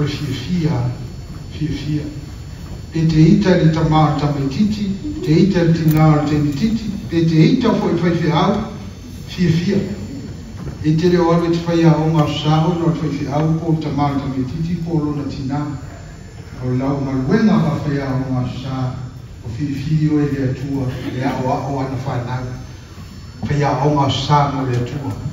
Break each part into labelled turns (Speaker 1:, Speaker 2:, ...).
Speaker 1: coxixia, fia. E te ita ni tamar tamititi, te ita ni tinar tamititi, e te ita foi foi fiau, xixia. E te reo ame te fai a onga saho, no foi fiau, po tamar tamititi, po lona tinar. O lau maruenga pa fai a onga saho, o fifio e le atua, le ao o ana whanau. Fai a onga atua.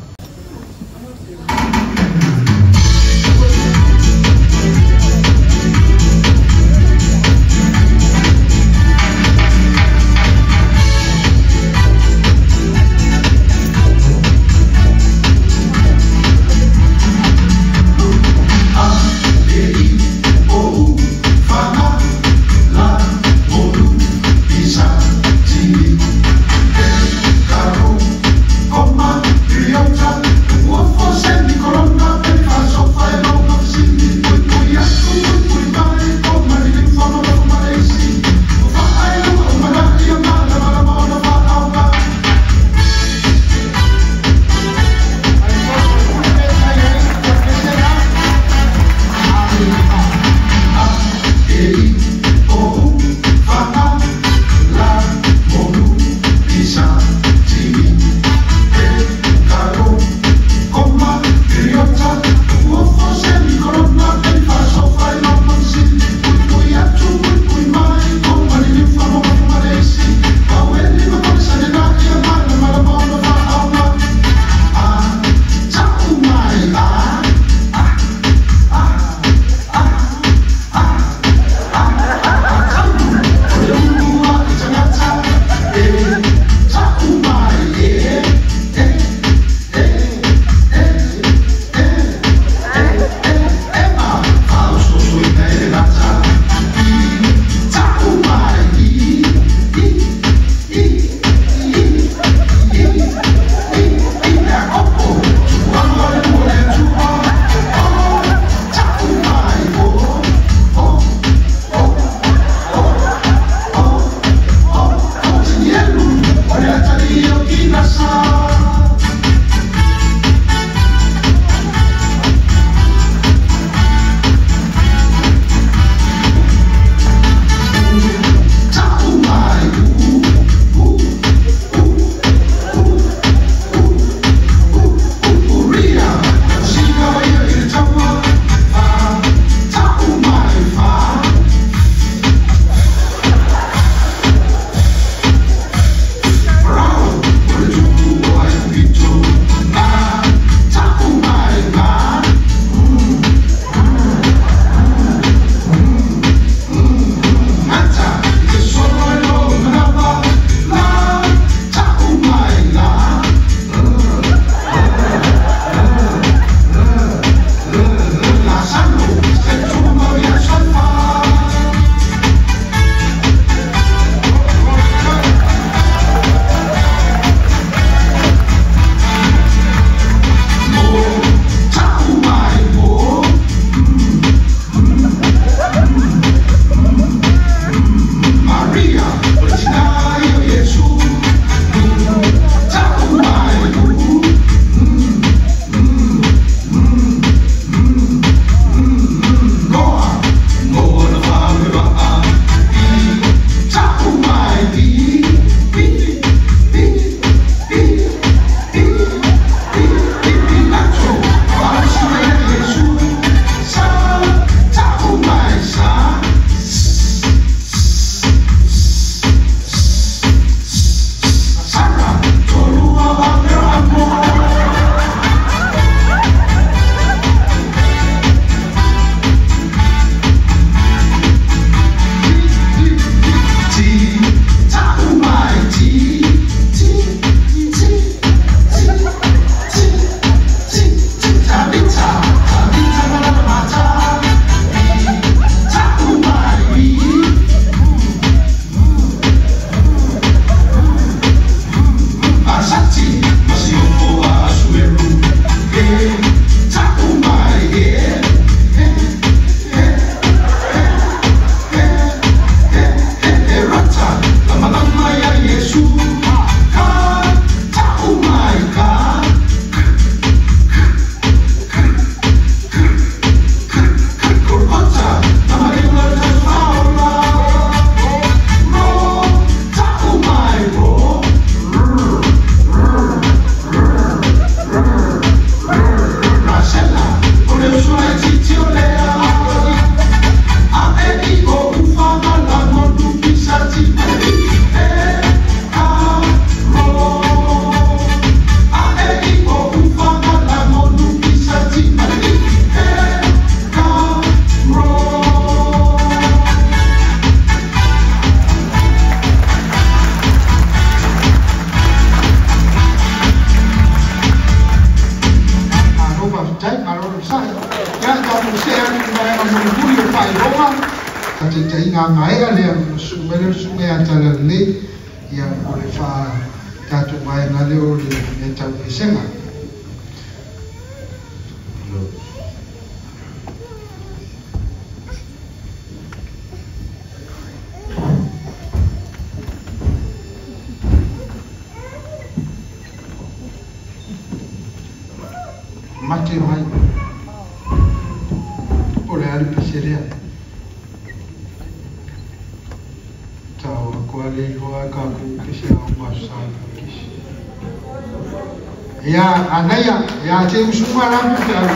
Speaker 1: Voilà,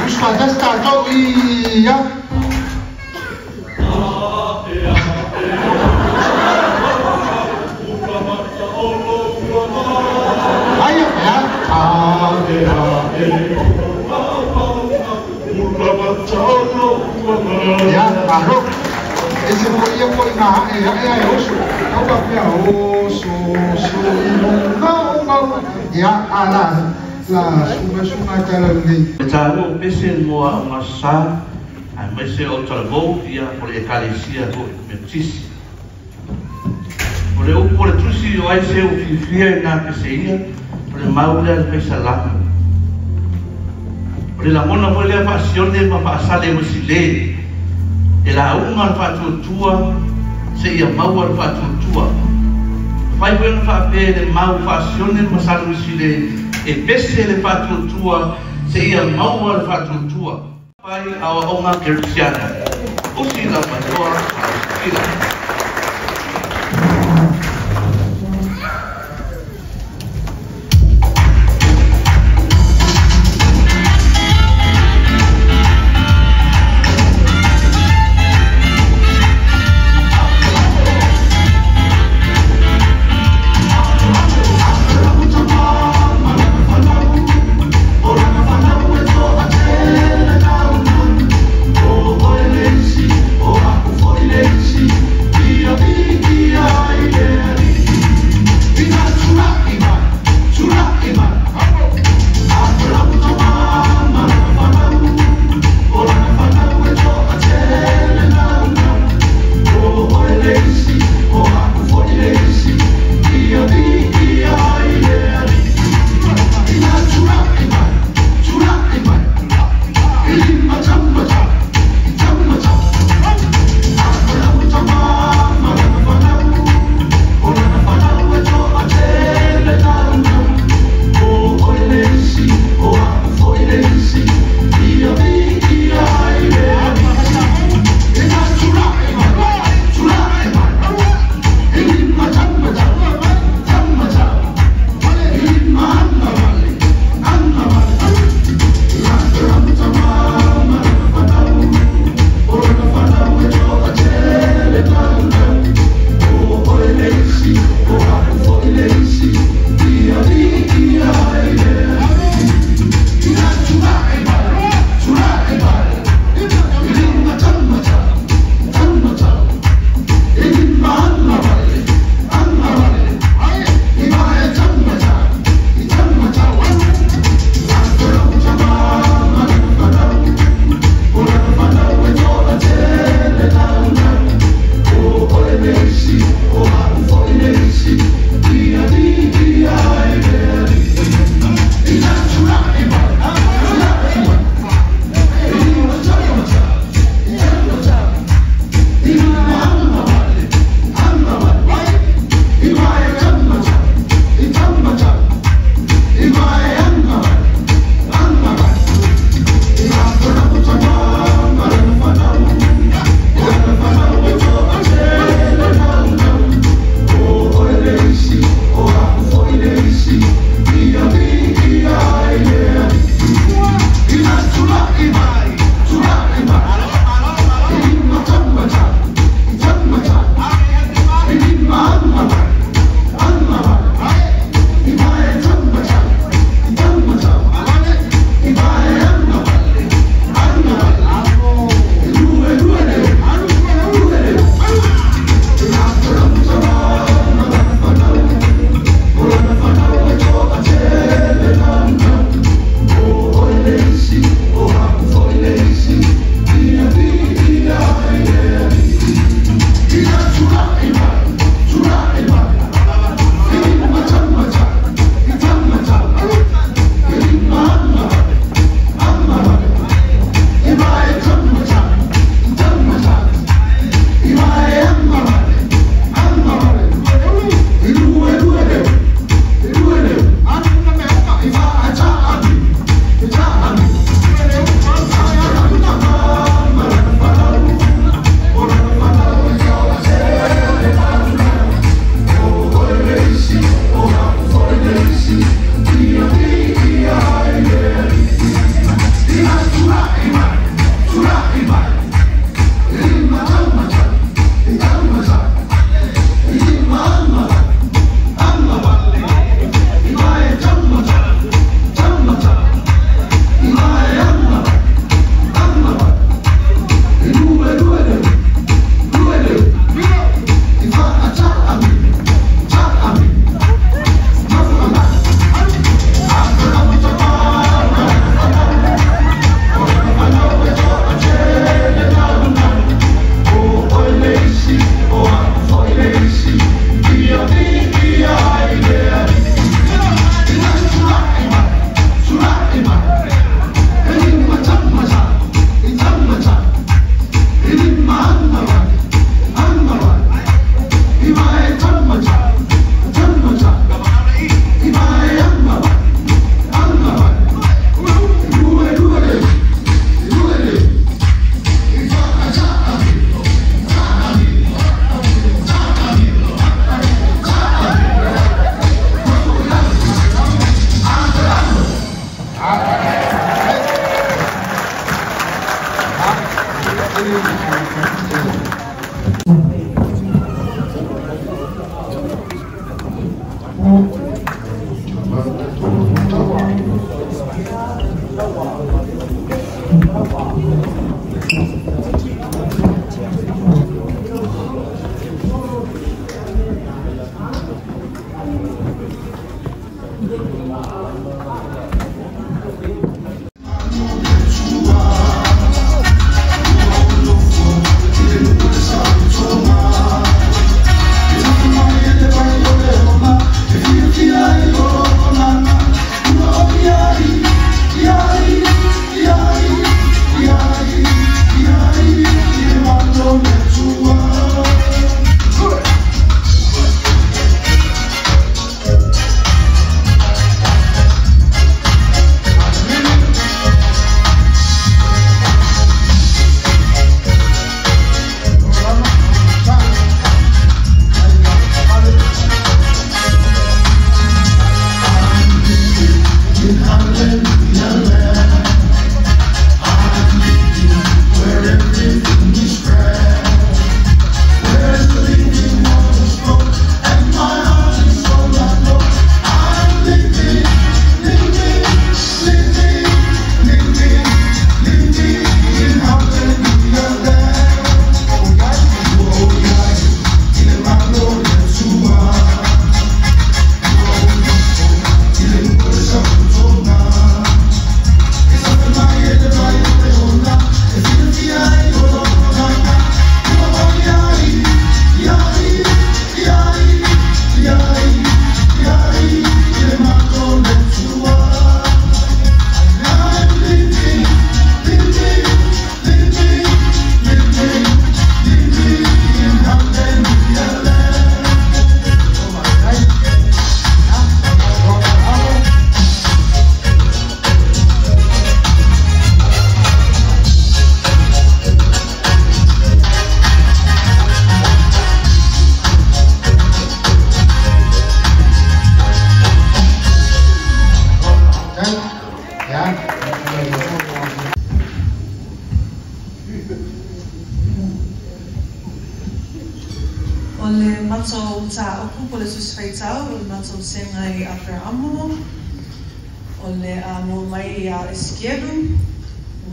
Speaker 1: je suis pas d'astar, toi, oui, e
Speaker 2: carecia notícia. Ore upo por tusi o ai se o fifia e nā keseia, ore maule al pesalama. Ore la mona mole a pasione ma para passar de e la unga al patutua, se ia mau al patutua. o papel de pe le para passar de salu sile, e pese le patutua, se ia mau al patutua. Pai a uma cristiana.
Speaker 3: Tidak
Speaker 4: bantuan.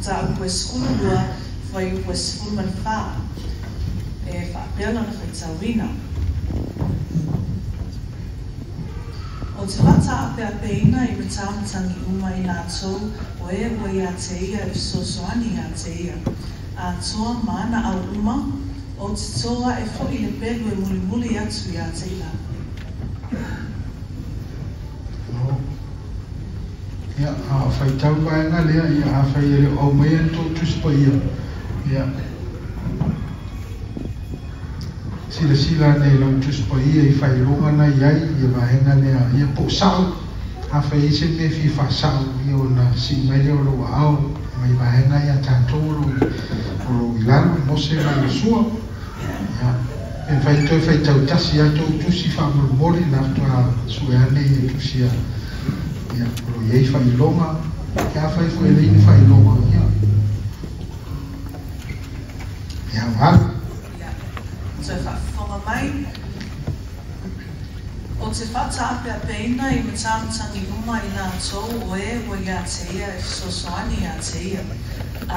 Speaker 4: Ta oku e skulu lua fai oku e skulu man fa fa pena na feitauina o te wata ape ape ina i matamatangi uma i nā tau o ua i a te ia i sosoani i a te ia a toa mana au muli muli.
Speaker 1: ia aafai tauvaega lea ia aafai e le aumai ana totusi paia ia silasila nei lau tusi paia i failoga nai ai ia vaega lea ia po'osa'u aafai ai se mea fifasa'u ia ona si'imai lea o lou aao mai vaega ia tatou olou olou i lalo a tou tusi fa'amolomoli laftoa a ia kolo iai failoga ke afai foelei ni failoga ia ia
Speaker 4: malu toe faafofoga mai o te faataapeapeina i matamatagi uma i latou oē ua iā te ia e fesoasoani iā te ia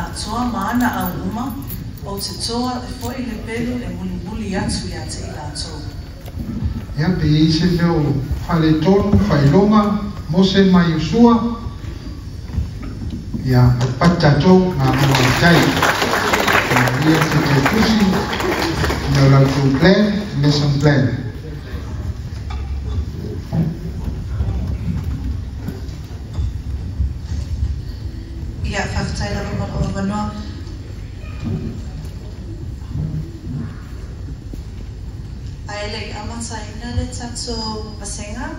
Speaker 4: atoa mana au uma o te toa e foʻi le pelu e mulimuli atu iā te i latou
Speaker 1: ia pe i se leo faletonu failoga Mosema Yosua ya kupata to na mwantai kuambia sitekushi na oral plan lesson plan
Speaker 4: Ja, Fachzeile Robert Overnoir. Eilig Amatsa Inale Tatsu Basenga.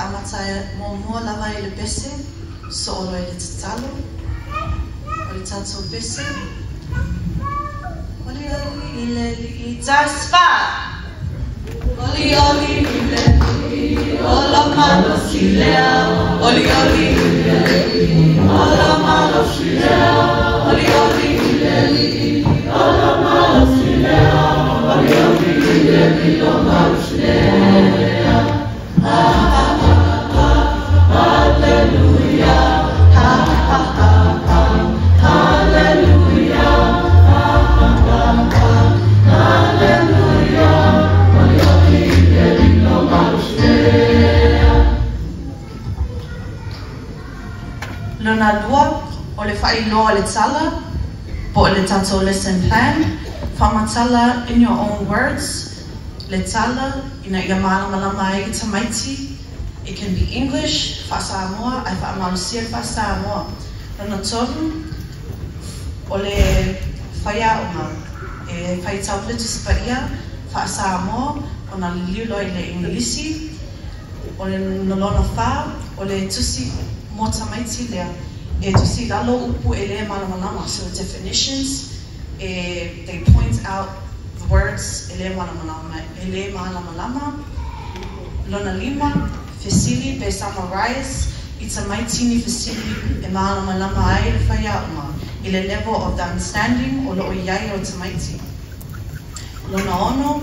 Speaker 4: ამაცაა მომუალავაილი ბესი სოოლოილიც ძალო ოლიცაცობესი ოლი ილელი ძასპა ოლი ოლი ილელი ოლომანოსილეა ოლი ოლი ილელი ოლომანოსილეა ოლი
Speaker 5: ოლი ილელი ოლომანოსილეა ოლი ოლი ილელი ოლომანოსილეა tala, po le tato lesson plan, whamatala in your own words, ia malama lama e ta maiti, it can be English, fa Samoa, ai fa malusia fa Samoa. Lona tonu, o le whaia o ma, e whai tau le tusipaia, fa Samoa, o na liulo i le Inglisi, o le nolona wha, o le tusi mo tamaiti lea, e tusi lalo upu e le malama lama, so definitions, e they point out the words e le malama lama, e le malama lama, lona lima, Fasili pe summarize, it's a maitini fasili e malama lama ai le whaia uma, level of the understanding o lo o iai o te maiti. Lona ono,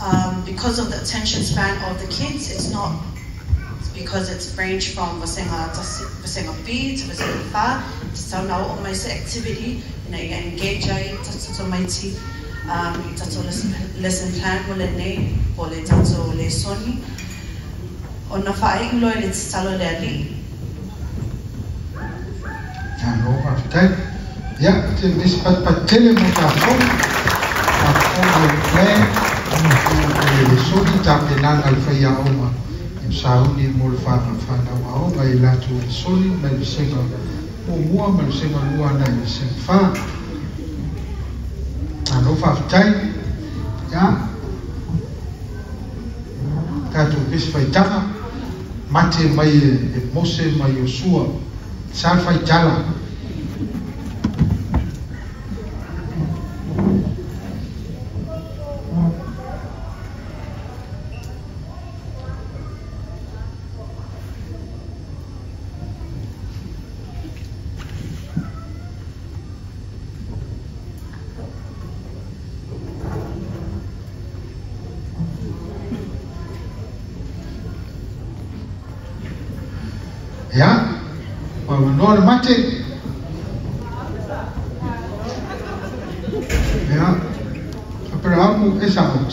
Speaker 5: um, because of the attention span of the kids, it's not because it's ranged from vasenga vasenga B to vasenga fa. So now mai se activity na ia engage ai tato maiti um, i tato lesson, plan mo le nei o le tato le soni. O na whaing loe le talo le ali.
Speaker 1: Ano, mafitai. Ya, te mis pat pat tele mo ta fo. Ta fo le ple. Le soni ta pe nanga le fai a oma. Im sauni mol fana fana wao ngai latu soli ngai senga umua mal senga mua ngai senga fa. Ano fa a ya. Katu pis fai mate mai e mose ma yosua sal fai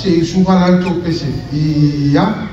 Speaker 1: Sí, es un que. Y ya,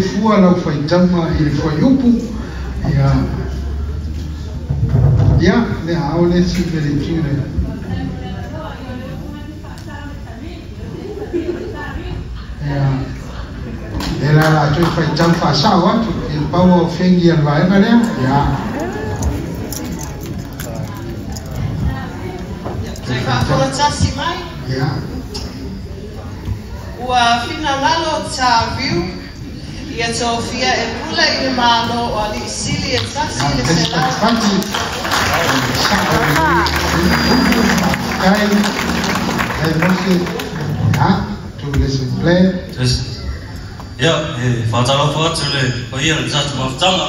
Speaker 1: fua lau faitauma i le faiupu ia ia le ao le siveletire ia e la latou i faitau faasao atu i le ah. paua o fegi aluaega lea ia
Speaker 6: faakolatasi mai
Speaker 1: ia
Speaker 6: ua finalalo taviu ia tofia e pule i le mālo o ali sili e tasi
Speaker 1: ia
Speaker 6: le
Speaker 1: pesi
Speaker 6: selau
Speaker 1: fatifati kai kai mose ia tu le simple
Speaker 7: Yes. Ia, e whātara wha atu le o ia le tātu mawhtanga.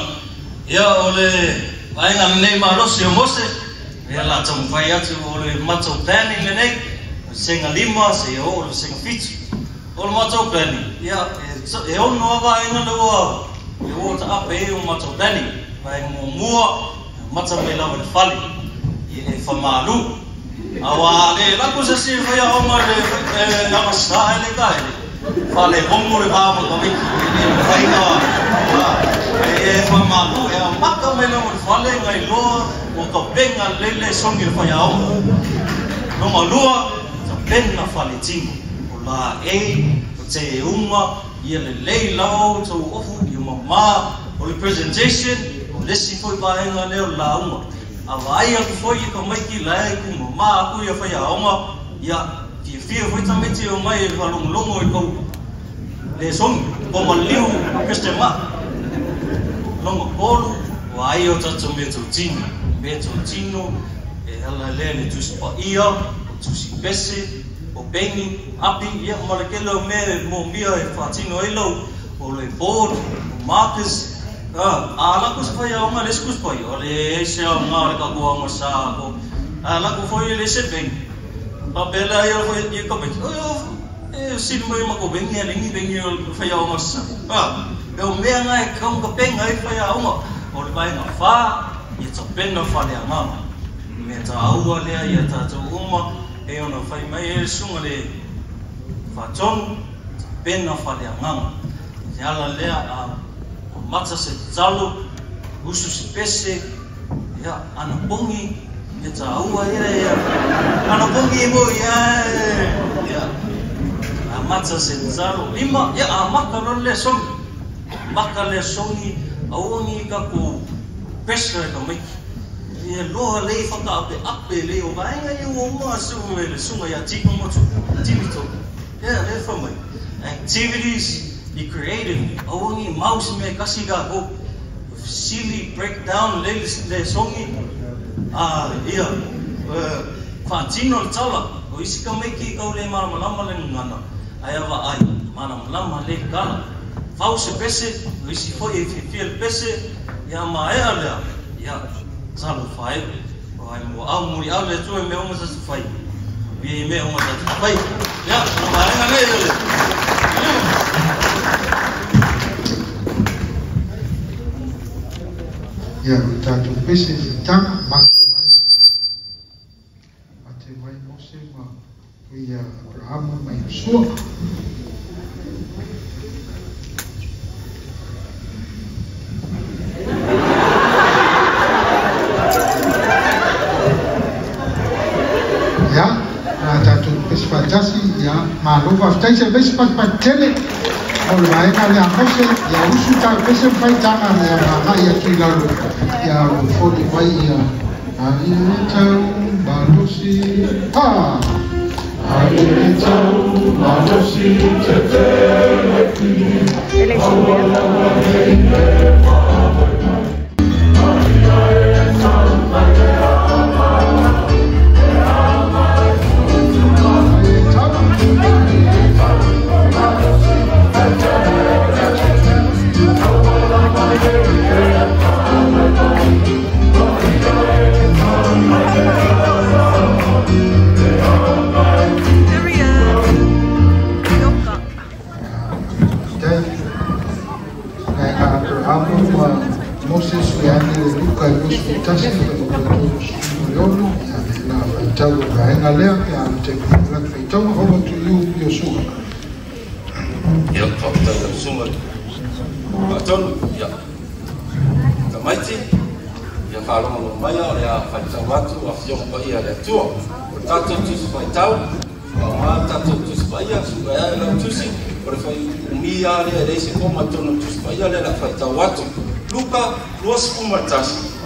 Speaker 7: Ia o le vaenga nei marosi o mose. Ia la tamu whai planning le nei. Senga lima, se o le senga fitu. O planning. Ia, so e on no va ina lo wa e wo ta ape o ma to dani va e mo mo ma ta me la va fali ye e fa malu awa le la ko se si sẽ ya o ma le để ma sa le ka e fa le homo le va mo to mi e fa ina e fa malu e ma ta me la va fali ngai lo o to benga le le songi fa ya o no ma lo ta benga fa le tingo la e te unga ia le lei lau tau ofu i o mama o le presentation. O lesi foi vaenga leo la unga. A vai a foi i ka maiki lai ku mama aku ia fai aonga ia Ki fia foi tamai te o mai e walongolongo i kou le songi, po ma liu Christian ma. Longo polu, o ai o tatu me tau tino, me tau tino, e hala lea le tusi pa ia, o tusi pese, o pengi api ia molekelo me mo mia e fatino elo o le board o marcus ah ala kus pa ia ma les kus pa ia le se ma le ka ko ma sa ko ala ko foi le se pengi pa bela ia ko ia ko pengi o e sin mo ma ko pengi ia ningi pengi o fa ia ma sa ah e o mea ngai ka mo ka pengi ai fa ia ma o le vai na fa ia tsa penga fa le ma me ta au le ia ta tu uma e ona fa mai e sunga le fa ton ben no fa le nga. Ya la le a mata se talo, usu se pese, ya ana pongi, ya ta aua ira ya, ana pongi mo ya, ya, a mata se talo, lima, ya a maka ron le songi, maka le songi, aongi ka ko pese ka miki, ia loa lei whakaape ape lei o vaenga i o mua sumu mele sunga ia tipa motu, ti mi to ya le fa mai Activities he created, awangi mouse me kasiga go silly breakdown lei le songi. Ah, ia, fa ti no ta la o isi ka meki kau le maramalama le ngana. ai ava ai, ma na ma la ma le ka Fau se pese, o isi foi e whiwhia le pese, ya maea lea, ya zalu fai wai mo au mo au le tu me mo sa su fai vi me mo sa su fai ya no ba nga me le
Speaker 1: ya ta tu pese ta ma ate mai mo se ma vi abraham mai su malova aftai se vesi patipatele o le vaega le amose ia usu tapese faitaga ia magai atu i lalo ia o foli mai ia aile tau malosi pa aile tau malosi te
Speaker 8: Thank
Speaker 1: Luka, luas kumatasi.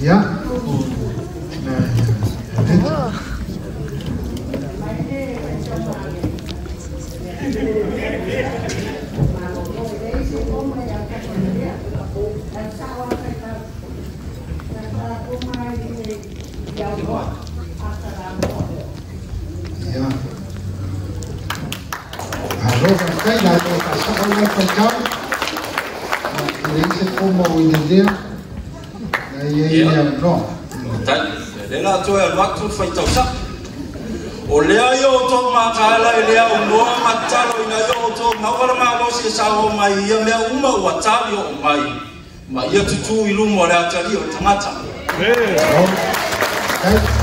Speaker 1: Ja. Ja. Hallo, kijk, daar is ook
Speaker 8: een kant. Die links zit om in de deur. tatu faitau sa o lea i o tō mākala e lea o noa matalo i na
Speaker 1: i o
Speaker 8: tō mawala mālosi e sao mai ia mea uma ua tāli o mai ma ia tutu i lumo lea tari o tangata
Speaker 9: Thank you.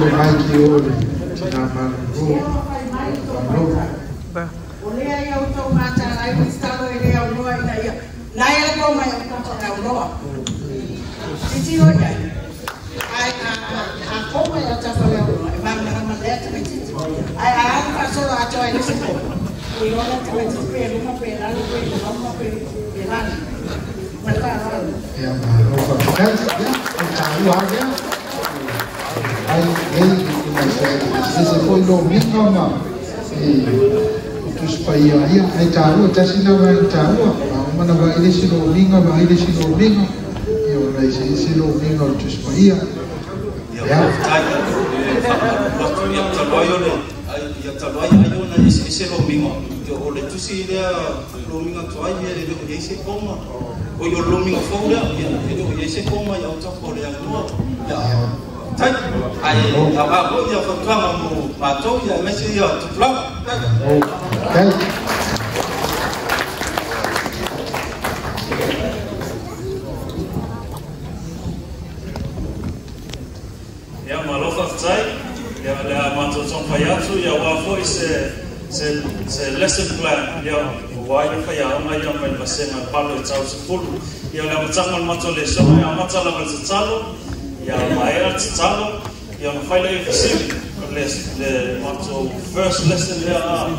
Speaker 9: Remind you, Chairman Room. Titi oia. Ai a a como ela tá falando, vai a água passou lá tchau ele se não E logo tá vai titi pelo uma pelada, pelo uma
Speaker 1: pelada. Uma roupa? Aí não. O que espalhou aí. mana vaile siloumiga vaile siloumiga ia onai sei siloumiga o
Speaker 8: le tusimaia ia taloai ai ona eseese lomiga o le tusi lea lomiga toai ia e leo iai se koma o i o lomiga fou lea e leo iai se koma ia otapa o le agoa ia tai ae avavo ia fatuaga mo matou ia e mese ia
Speaker 10: tupulaga plan, ia wai i pai au mai ia mai masenga palo i tau se fulu. Ia le amatanga i first lesson na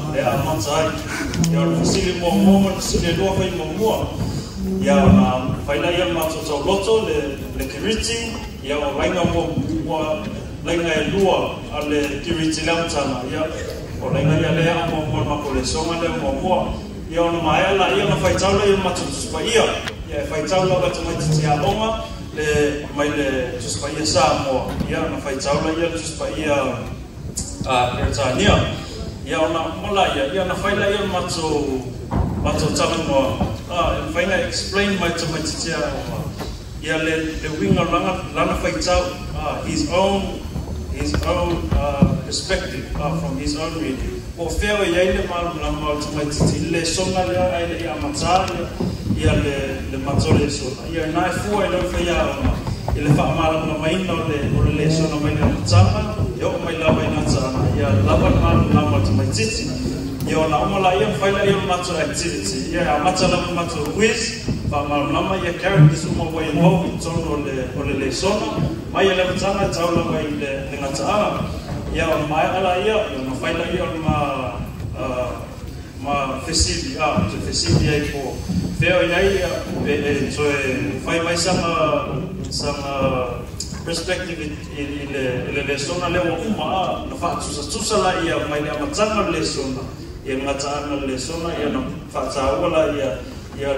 Speaker 10: o lainga ia lea mo mua mako le songa leo mo mua. Ia ona maela, ia na whaitaula ia mato tuspa ia, ia e whaitaula wa tamai titi a onga, le mai le tuspa ia sa mua, ia na whaitaula ia tuspa ia a Britania. Ia ona mala ia, ia na whaila ia mato mato tala mo ah e whainga explain mai to mai titia ma ia le le winga langa lana whaitau ah his own his own uh, perspective uh, from his own reading o wheo ia ile ma la ma to mai titi le songa le ai le ia matari ia le le matore sona ia fu e le whaia ma ile wha amala ma mai no. Le o le le sona mai le matama ia o mai la mai na tsana ia lava ma la ma to mai titi Ia na omala ia whaila ia mato activity. Ia a mata lama mato quiz. whamalamalama ia characters uma ua iagou i totonu o le lesona mai e levataga e taulaga i le gata a. Ia maeala ia ia mafaila ia le ma ma fesili a te fesili ai po feo iai e e toe mai sanga sanga perspective e, e, i e, le le lesona le wa uma a na fa tusa tusa la mai le amatanga lesona ia ngata ana lesona ia na fa tsa wala ia a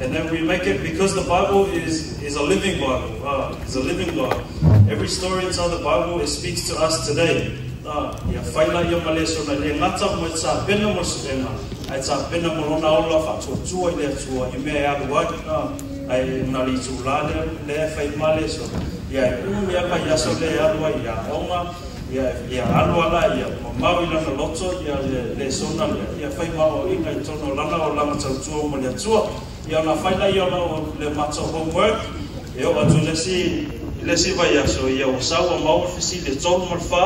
Speaker 10: and then we make it because the Bible is is a living Bible. Uh, it's a living God. Every story inside the Bible it speaks to us today. Uh, ia ia alo ala ia. Mamau i lana loto ia le lesona lea ia faimaoaʻiga i tono lana o laga tautua ma le atua ia ona faila ia lao le mato homework e o atu lesi lesi vai aso ia ua sau amau le fesi le tolu ma le fā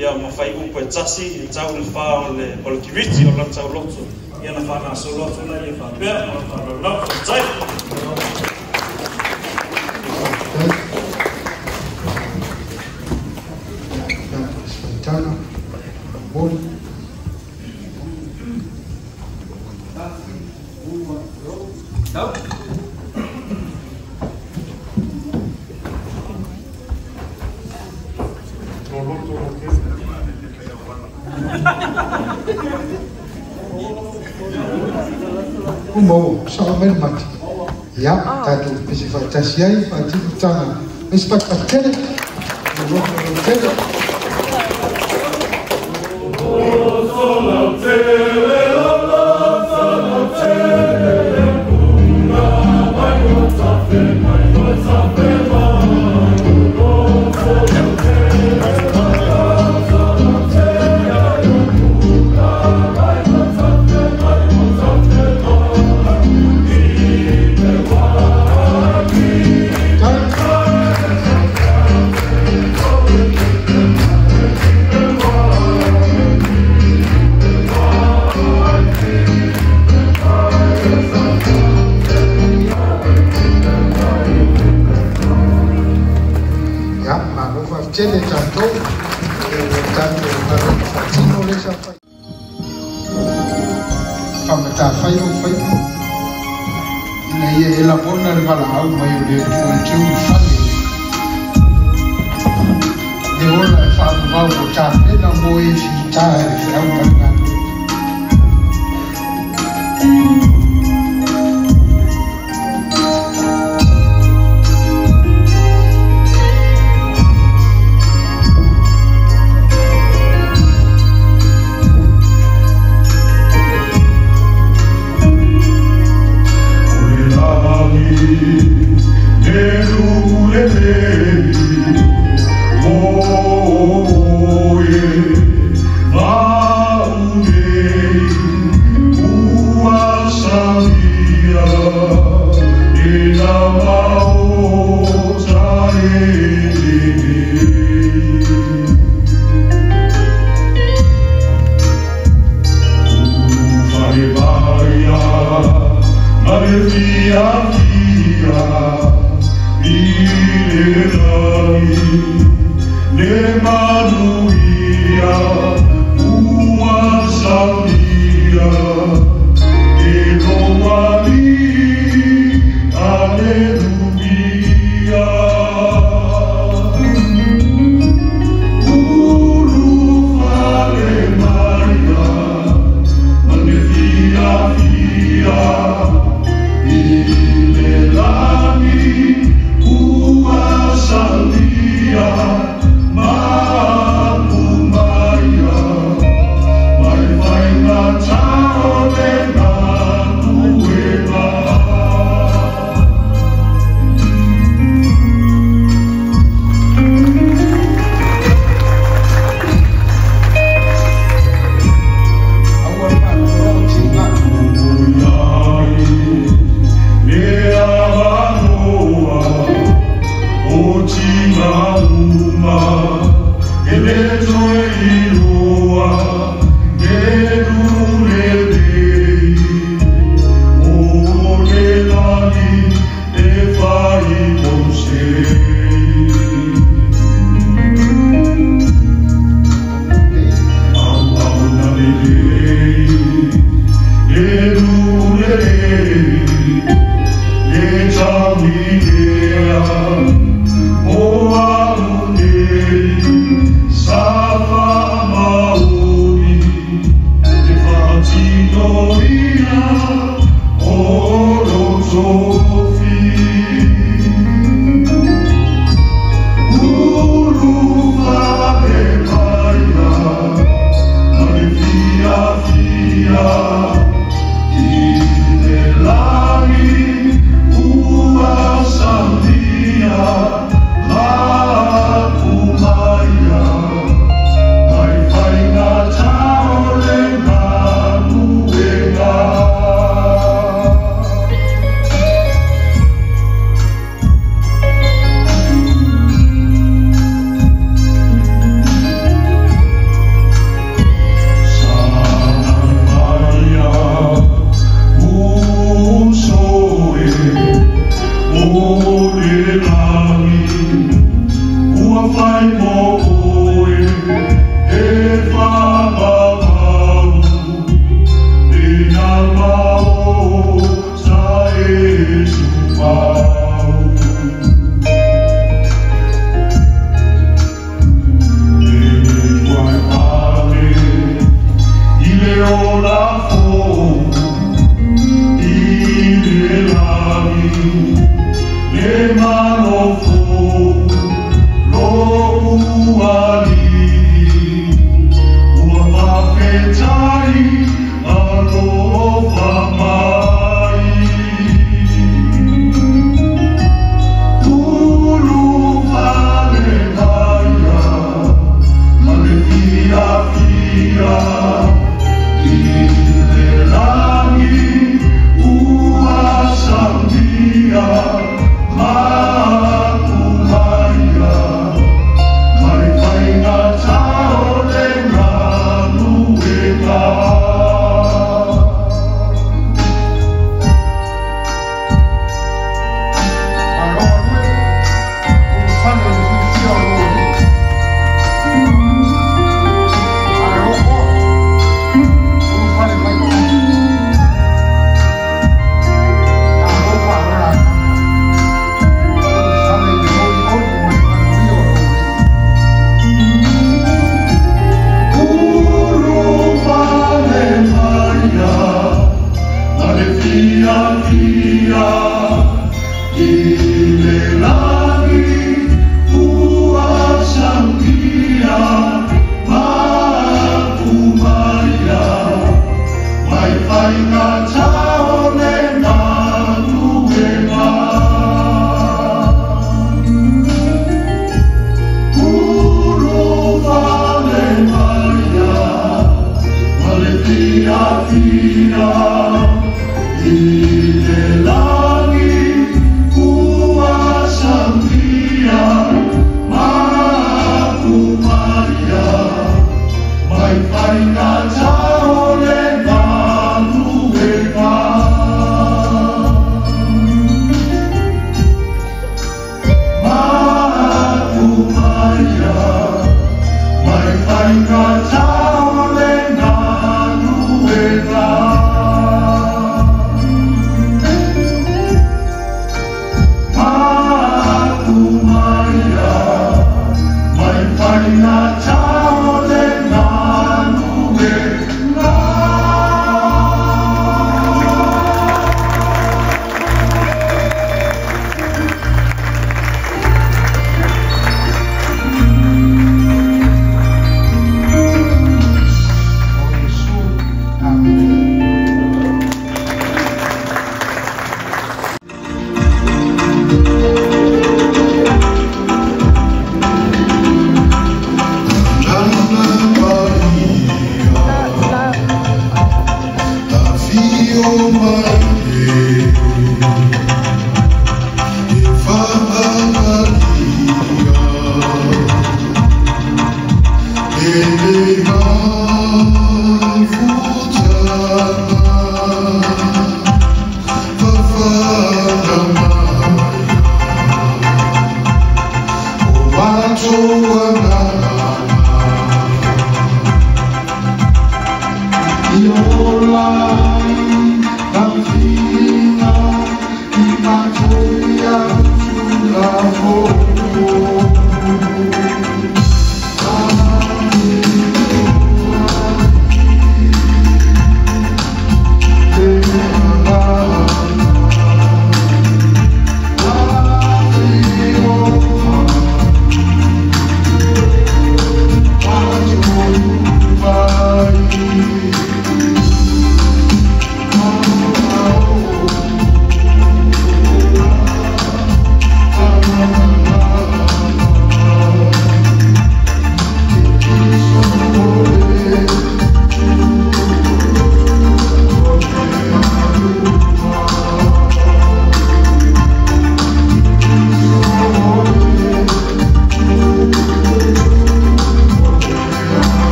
Speaker 10: ia mafai upu e tasi e tau le fā o le o le kiriti o lana tauloto ia na fanasolo atuna ia faapea ma
Speaker 3: le faalaulau fatai я им один там. Мы спокойно.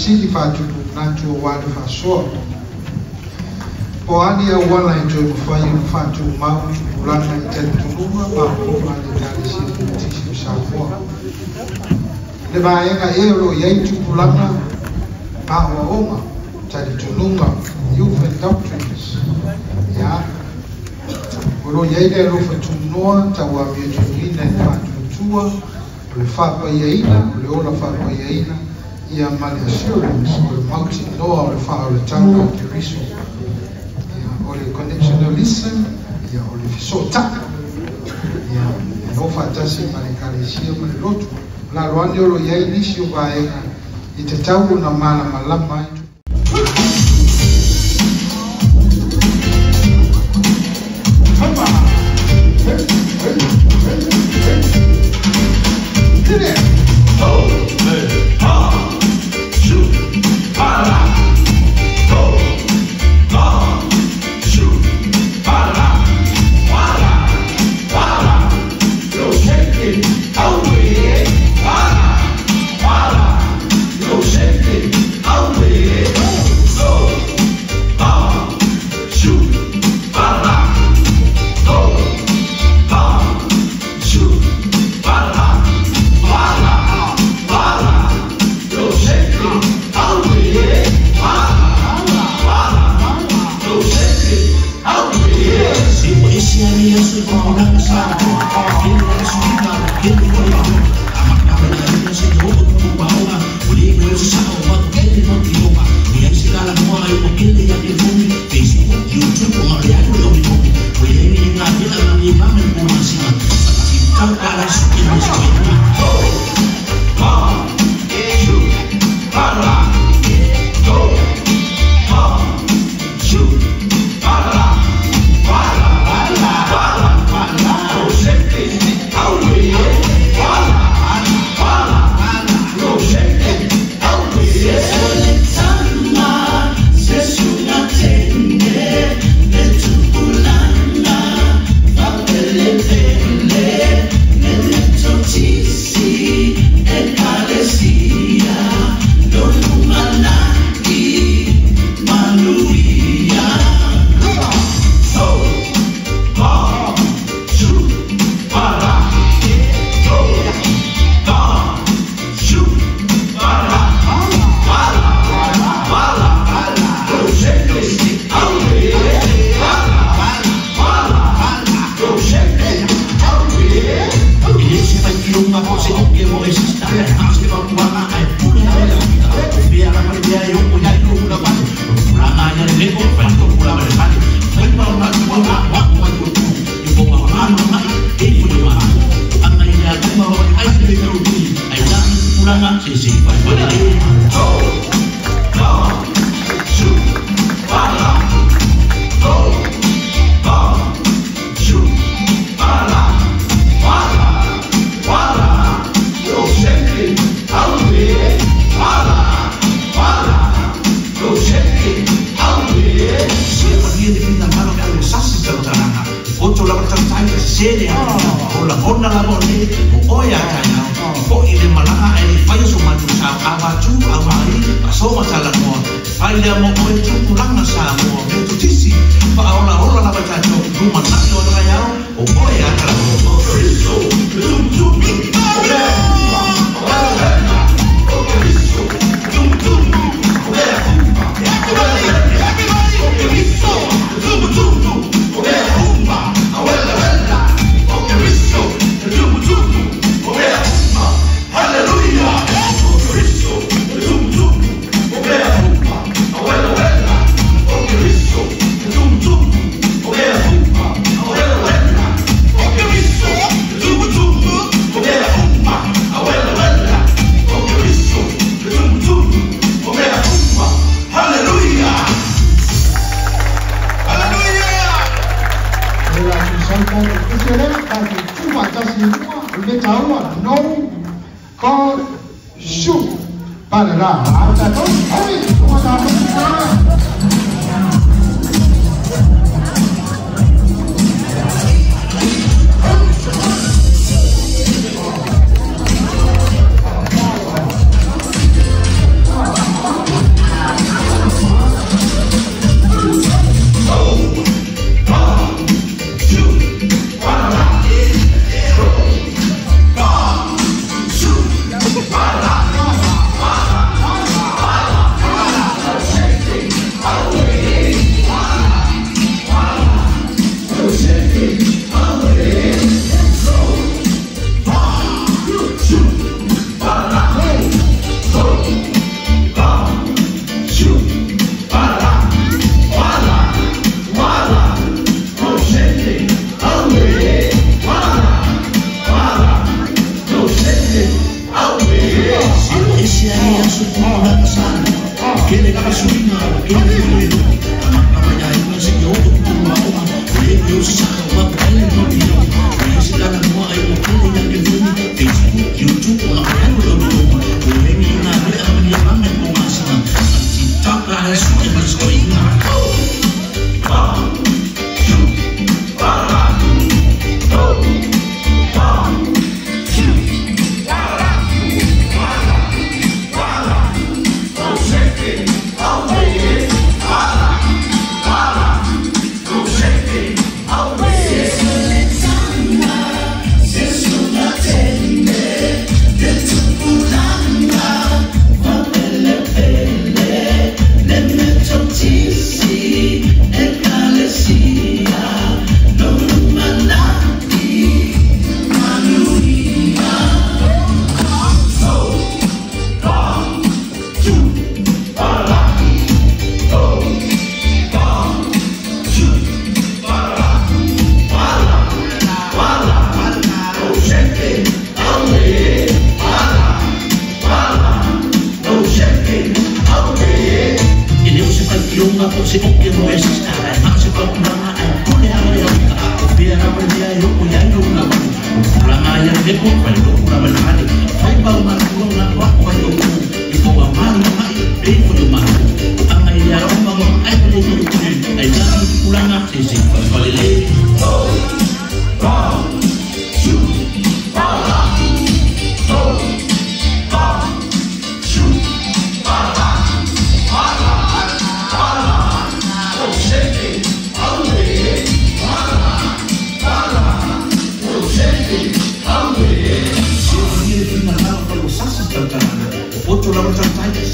Speaker 3: silifatupunato walufasoa o
Speaker 11: ani au ana i toe mafai ona faatumau tupulaga i talitulua makoma le talisilimatisi o samoa le vaega e o loo iai tupulaga ma'oaoma talituluga youth and doctrines. Ia o loo iai le alofa tunoa tauamia tuina e faatutua o le faapaiaina o le ola faapaiaina pa ieina ia ma le assurance o le mauti noa o le fa o le tanga o te riso ia o le connection o listen. Ia o le fiso taka ia e no fa tasi ma le kalesia ma lotu la roani o lo yei nisi o vaenga eh, i na mana malama i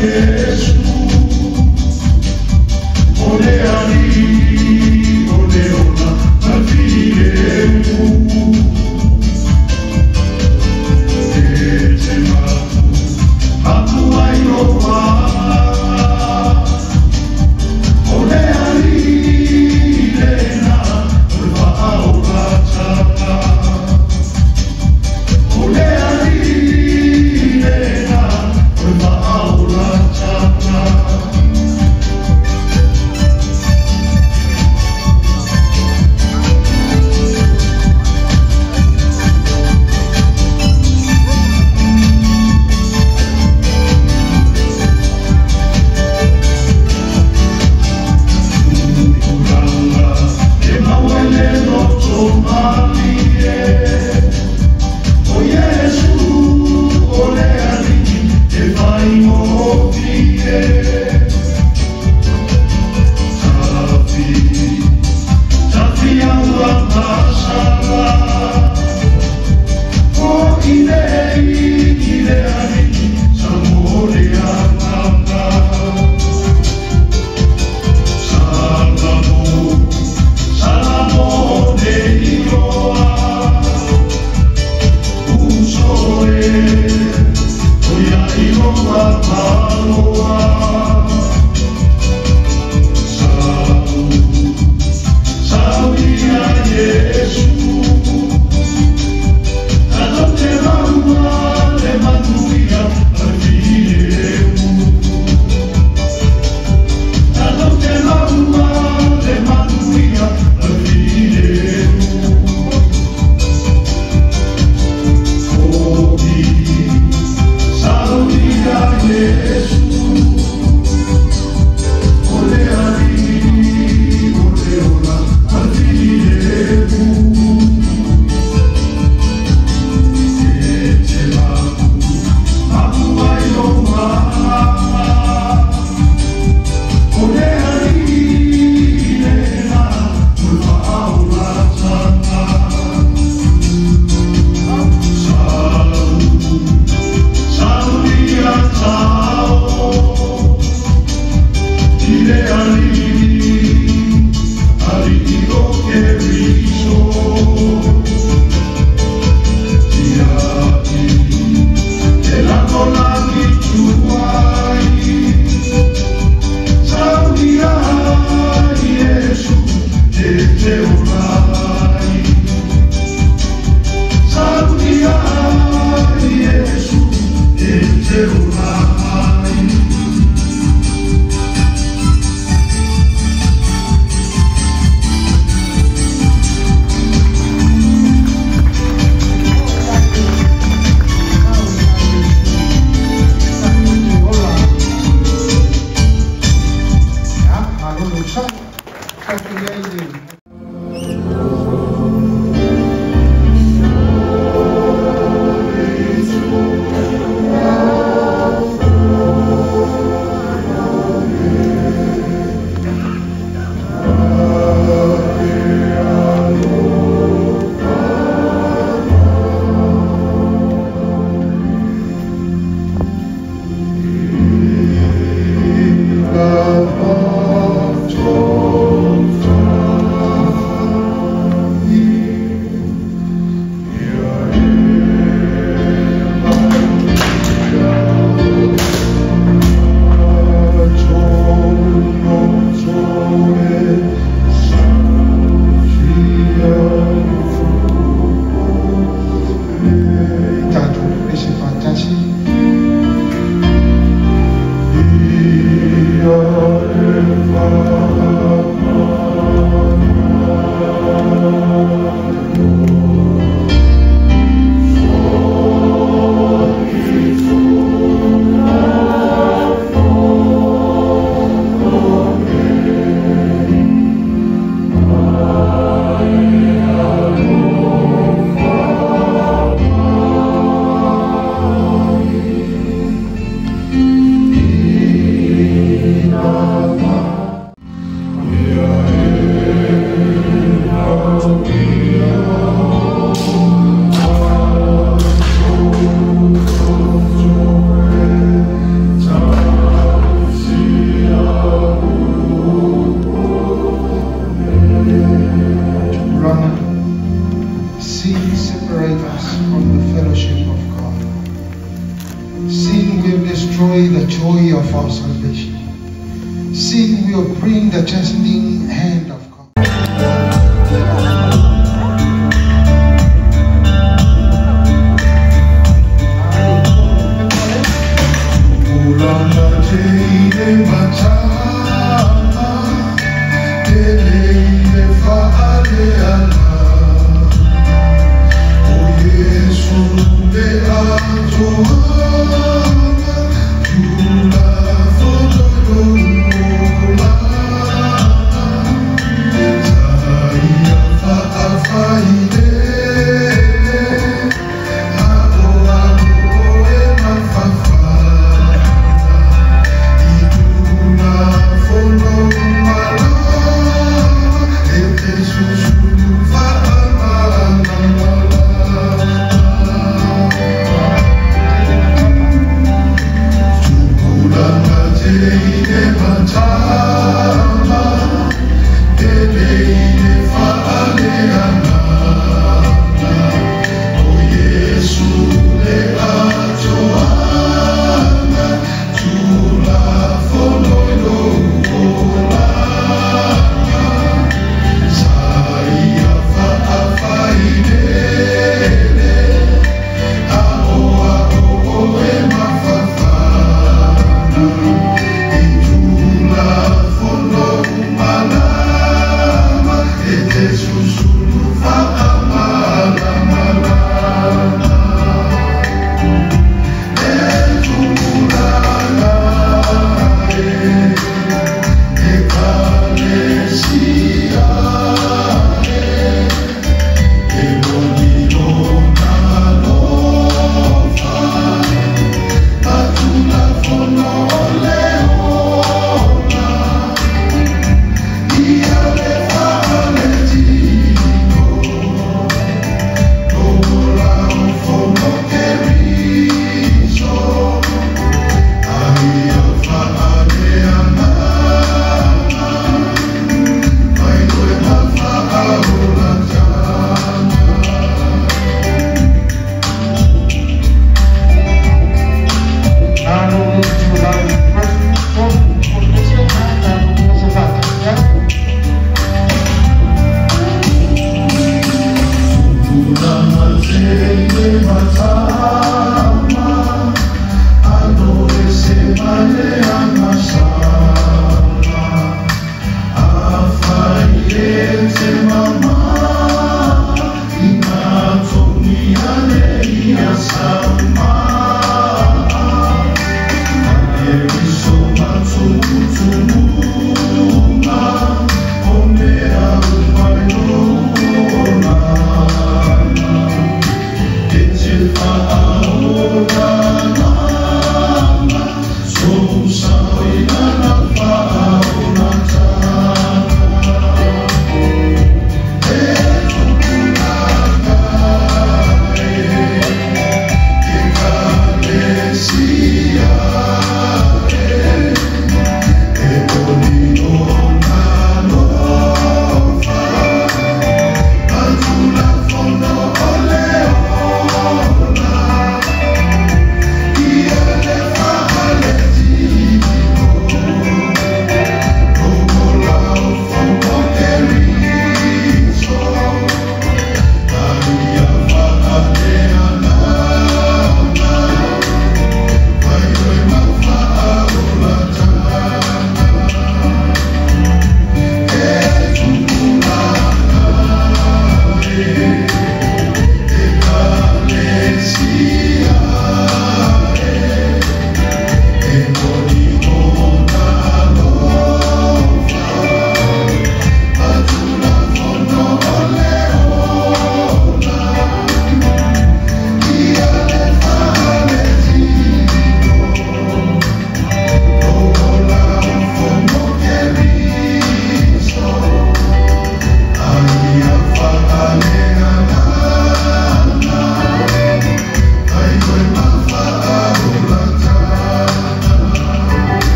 Speaker 4: Thank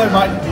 Speaker 4: follow, follow, mate.